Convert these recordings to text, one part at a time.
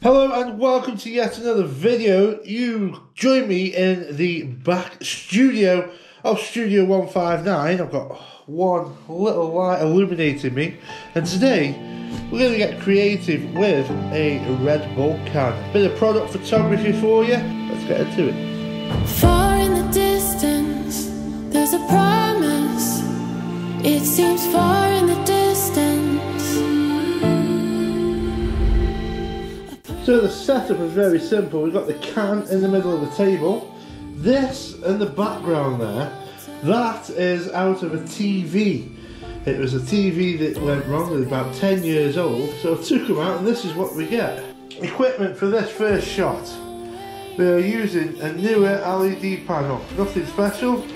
Hello and welcome to yet another video. You join me in the back studio of Studio 159. I've got one little light illuminating me and today we're going to get creative with a Red Bull can. Bit of product photography for you. Let's get into it. Far in the distance, there's a promise. It seems far in the distance. So the setup is very simple. We've got the can in the middle of the table. This in the background there, that is out of a TV. It was a TV that went wrong, it was about 10 years old, so I took them out and this is what we get. Equipment for this first shot. We are using a Neewer LED panel, nothing special,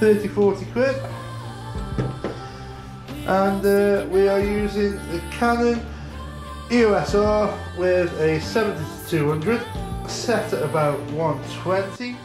30-40 quid. And uh, we are using the Canon EOSR with a 70 to 200 set at about 120.